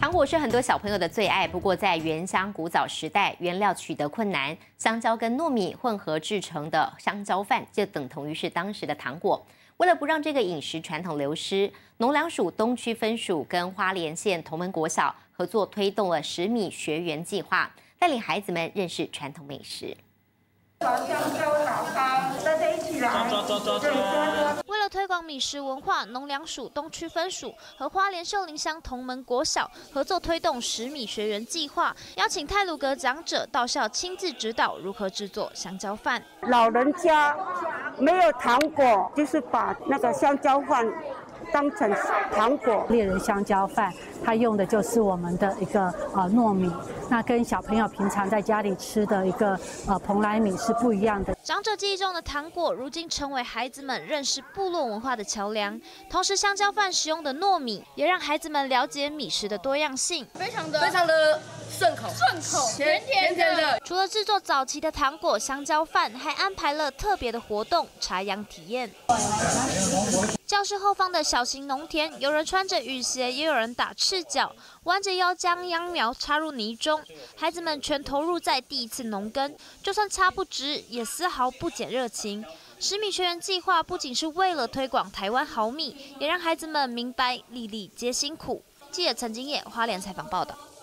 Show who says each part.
Speaker 1: 糖果是很多小朋友的最爱，不过在原乡古早时代，原料取得困难，香蕉跟糯米混合制成的香蕉饭就等同于是当时的糖果。为了不让这个饮食传统流失，农粮署东区分署跟花莲县同门国小合作推动了十米学园计划，带领孩子们认识传统美食。香蕉
Speaker 2: 老大家一起来。推广米食文化，农粮署东区分署和花莲秀林乡同门国小合作推动十米学员计划，邀请泰鲁格长者到校亲自指导如何制作香蕉饭。
Speaker 3: 老人家没有糖果，就是把那个香蕉饭。当成糖果，
Speaker 4: 猎人香蕉饭，它用的就是我们的一个呃糯米，那跟小朋友平常在家里吃的一个呃蓬莱米是不一样的。
Speaker 2: 长者记忆中的糖果，如今成为孩子们认识部落文化的桥梁。同时，香蕉饭使用的糯米，也让孩子们了解米食的多样性，
Speaker 5: 非常的非常的。顺口，顺口，甜甜的。
Speaker 2: 除了制作早期的糖果香蕉饭，还安排了特别的活动插秧体验。教室后方的小型农田，有人穿着雨鞋，也有人打赤脚，弯着腰将秧苗插入泥中。孩子们全投入在第一次农耕，就算插不直，也丝毫不减热情。十米学员计划不仅是为了推广台湾好米，也让孩子们明白粒粒皆辛苦。记者陈金叶花莲采访报道。